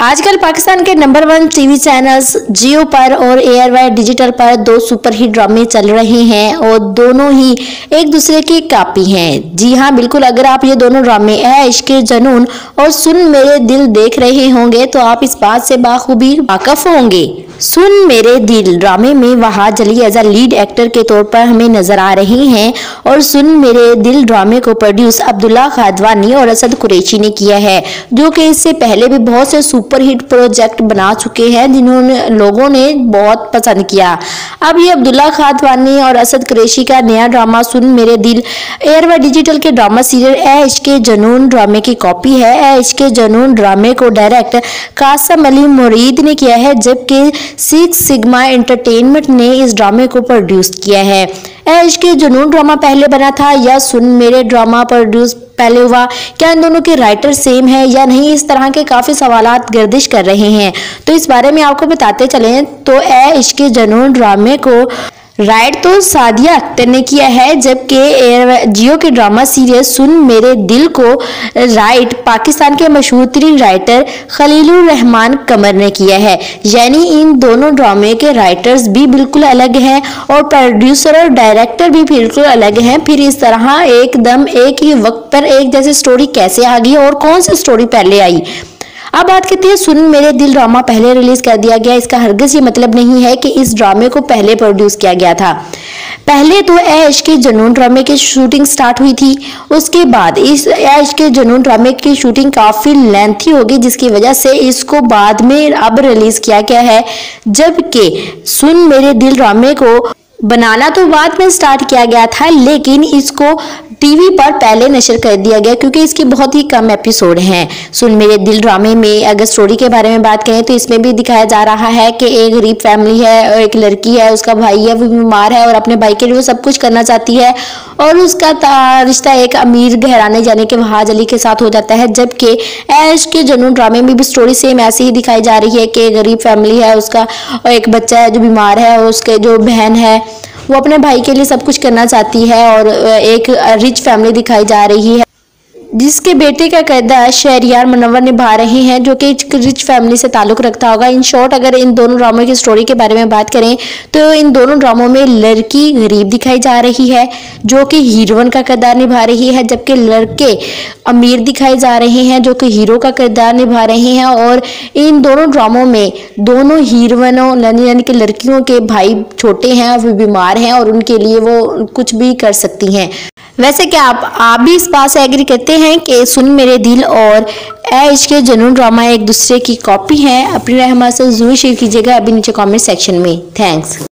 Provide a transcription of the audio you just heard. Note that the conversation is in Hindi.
आजकल पाकिस्तान के number one TV channels Geo पर और एयर वाई डिजिटल पर दो सुपरहिट ड्रामे चल रहे हैं और दोनों ही एक दूसरे की कापी हैं। जी हाँ बिल्कुल, अगर आप ये दोनों ड्रामे, ए इश्क जनून और सुन मेरे दिल देख रहे होंगे तो आप इस बात से बाखूबी वाकफ होंगे। सुन मेरे दिल, ड्रामे में वहा जली एज अ लीड एक्टर के तौर पर हमें नज़र आ रही हैं और सुन मेरे दिल, ड्रामे को प्रोड्यूस अब्दुल्ला खादवानी और असद कुरैशी ने किया है, जो कि इससे पहले भी बहुत से सुपरहिट प्रोजेक्ट बना चुके हैं, जिन्होंने लोगों ने बहुत पसंद किया। अब ये अब्दुल्ला खादवानी और असद कुरैशी का नया drama Sun Mere Dil air digital के ड्रामा सीरियल ए इश्क जनून ड्रामे की कॉपी है। ए इश्क जनून ड्रामे को डायरेक्ट कासम अली मुरीद ने किया है, जबकि सिक्स सिग्मा एंटरटेनमेंट ने इस ड्रामे को प्रोड्यूस किया है। एज के जुनून ड्रामा पहले बना था या सुन मेरे ड्रामा प्रोड्यूस पहले हुआ? क्या इन दोनों के राइटर सेम है या नहीं? इस तरह के काफ़ी सवाल गर्दिश कर रहे हैं। तो इस बारे में आपको बताते चलें तो ए इश्क जनून ड्रामे को राइट तो सादिया अख्तर ने किया है, जबकि जियो के ड्रामा सीरियल सुन मेरे दिल को राइट, पाकिस्तान के मशहूर तरीन राइटर खलीलुर रहमान कमर ने किया है। यानी इन दोनों ड्रामे के राइटर्स भी बिल्कुल अलग हैं और प्रोड्यूसर और डायरेक्टर भी बिल्कुल अलग हैं। फिर इस तरह एकदम एक ही वक्त पर एक जैसे स्टोरी कैसे आ गई और कौन सी स्टोरी पहले आई? अब बात करते हैं, सुन मेरे दिल ड्रामा पहले रिलीज़ कर दिया गया। इसका हरगज ये मतलब नहीं है कि इस ड्रामे को पहले प्रोड्यूस किया गया था। पहले तो ऐश के जनून ड्रामे की शूटिंग स्टार्ट हुई थी। उसके बाद इस ऐश के जनून ड्रामे की शूटिंग काफ़ी लेंथी होगी, जिसकी वजह से इसको बाद में अब रिलीज़ किया गया है। जबकि सुन मेरे दिल ड्रामे को बनाना तो बाद में स्टार्ट किया गया था, लेकिन इसको टीवी पर पहले नशर कर दिया गया क्योंकि इसके बहुत ही कम एपिसोड हैं। सुन मेरे दिल ड्रामे में अगर स्टोरी के बारे में बात करें तो इसमें भी दिखाया जा रहा है कि एक गरीब फैमिली है और एक लड़की है, उसका भाई है, वो बीमार है और अपने भाई के लिए वो सब कुछ करना चाहती है और उसका रिश्ता एक अमीर घराने जाने के वहाज अली के साथ हो जाता है, जबकि ऐश के जनून ड्रामे में भी स्टोरी सेम ऐसी ही दिखाई जा रही है कि गरीब फैमिली है, उसका एक बच्चा है जो बीमार है और उसके जो बहन है वो अपने भाई के लिए सब कुछ करना चाहती है और एक रिच फैमिली दिखाई जा रही है। जिसके बेटे का किरदार शहरियार मनवर निभा रहे हैं, जो कि एक रिच फैमिली से ताल्लुक रखता होगा। इन शॉर्ट अगर इन दोनों ड्रामों की स्टोरी के बारे में बात करें तो इन दोनों ड्रामों में लड़की गरीब दिखाई जा रही है, जो कि हीरोइन का किरदार निभा रही है, जबकि लड़के अमीर दिखाए जा रहे हैं, जो कि हीरो का किरदार निभा रहे हैं। और इन दोनों ड्रामों में दोनों हीरोइनों यानी कि लड़कियों के भाई छोटे हैं, वो बीमार हैं और उनके लिए वो कुछ भी कर सकती हैं। वैसे क्या आप आप भी इस बात से एग्री करते हैं कि सुन मेरे दिल और ए के जनून ड्रामा एक दूसरे की कॉपी है? अपनी रहमा से ज़रूर शेयर कीजिएगा अभी नीचे कमेंट सेक्शन में। थैंक्स